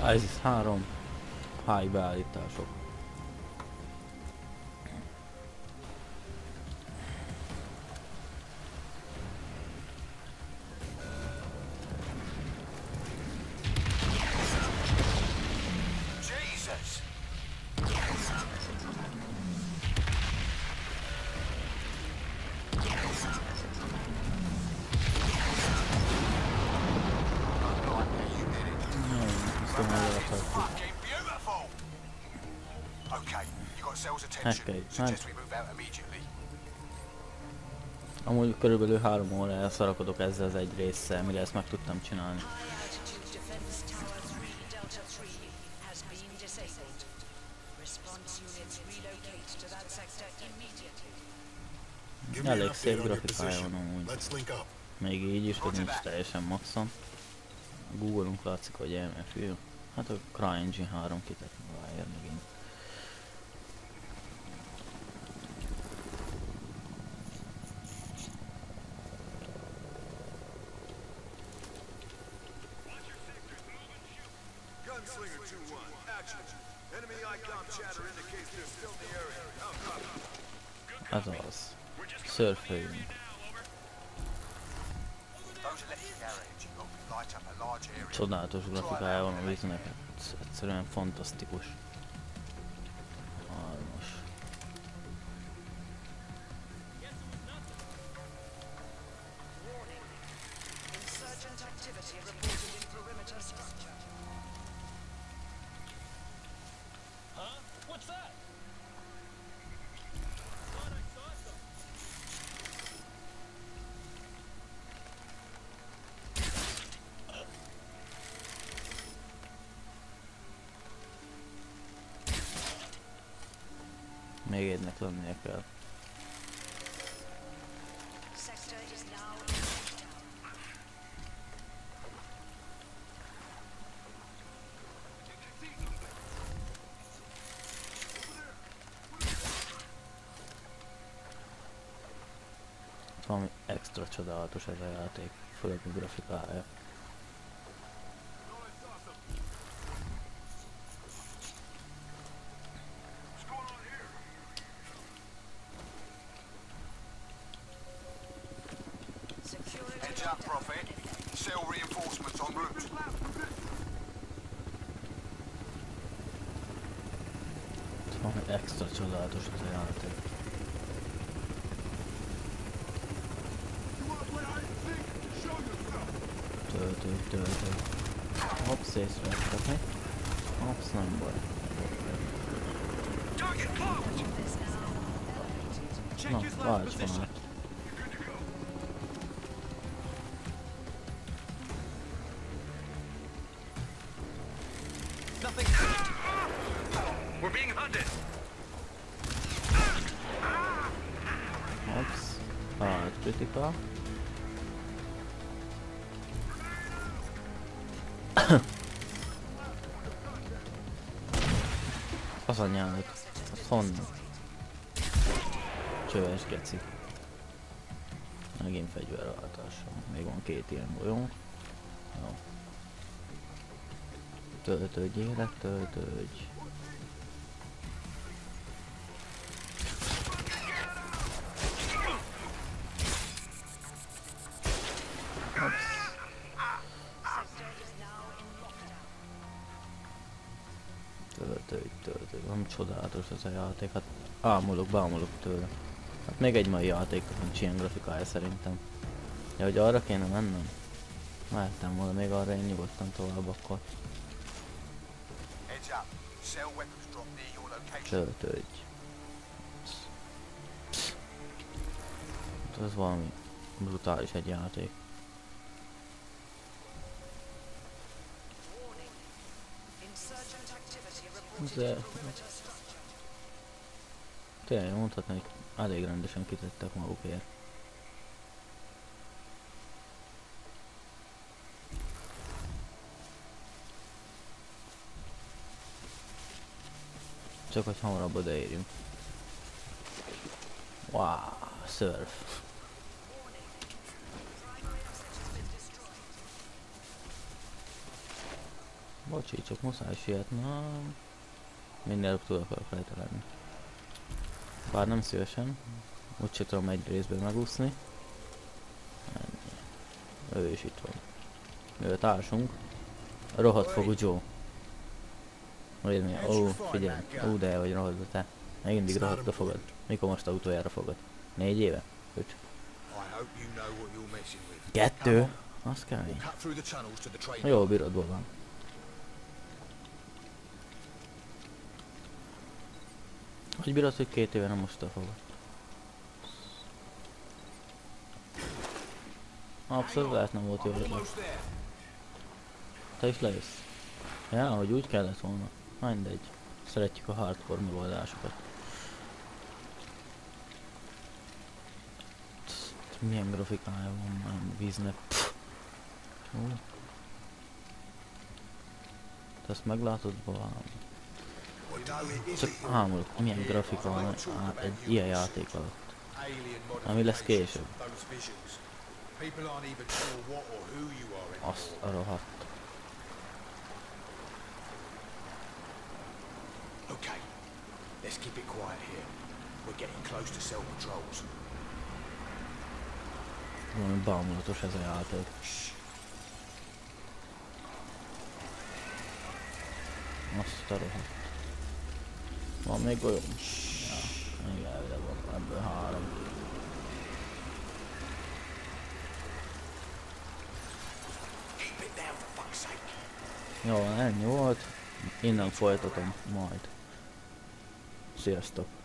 Crysis 3. High beállítások. Okay, immediately. Amúgy körülbelül három óra szarakodok ezzel az egy résszel, mire ezt meg tudtam csinálni. High altitude defense tower 3 Delta 3 has been disabled. Response units relocate to that sector immediately. Give me an Elég szép grafikája van amúgy. Még így is, hogy nincs teljesen maxon. Google-unk látszik, hogy MFU. Hát a CryEngine 3 kitechnolája megint. Gunslinger 2-1, action. Enemy ICOM chatter indicates they're still in the area. How copy? Az. Szörföljünk. Those electric arrows you got light up a large area. Csodálatos grafikája van a víznek. Egyszerűen fantasztikus. Még egynek lennie kell. Valami extra csodálatos ez a játék. Főleg a grafikája. Prophet. Cell reinforcements en route. Valami extra csodálatos ez a játék. Töltő, töltő. Hopsz észrevettek mi? Hopsz nem baj. Na, válts van át. We're being hunted. Hopsz. Vált kritika. Az anyádat. Az honnan? Csöves geci. Megint fegyverváltásom. Még van két ilyen golyónk. Jó. Töltődj élet, töltődj. Töltődj, töltődj. Nem csodálatos ez a játék. Hát ámulok, bámulok tőle. Hát még egy mai játék, nincs ilyen grafikája szerintem. Ja, hogy arra kéne mennem? Mehettem volna még arra én nyugodtan tovább akkor. Töltődj. Ez valami brutális egy játék. De tényleg mondhatni, hogy elég rendesen kitettek magukért. Csak hogy hamarabb odaérjünk. Wow, surf. Bocsi, csak muszáj Minél előbb tudok akarok rajta lenni. Bár nem szívesen. Úgyse tudom egy részben megúszni. Ennyi. Ő is itt van. Ő a társunk. Rohadt fogú Joe. Vagy mi? Ó, figyelj. Ó, de vagy rohadva te. Még mindig rohadt a fogad. Mikor most a utoljára fogad? Négy éve? Öt. Kettő? Az kemény. Jó, bírod van. Hogy bírod, hogy két éve nem most a fogad? Abszolút lehet nem volt jó ötlet. Te is lejössz. Ja, hogy úgy kellett volna. Mindegy. Szeretjük a hardcore megoldásokat. Milyen grafikája van már a víznek. Pff. Ó. Te ezt meglátod valami? Csak ámulok, milyen grafika van á- egy ilyen játék alatt. Ami lesz később. Those visions. People let's keep it quiet here. We're getting close to cell patrols. Valami bámulatos ez a játék. Azt a rohadt. Van még olyan? Ja, még elvileg van ebből három. Jó, ennyi volt. Innen folytatom majd. Sziasztok!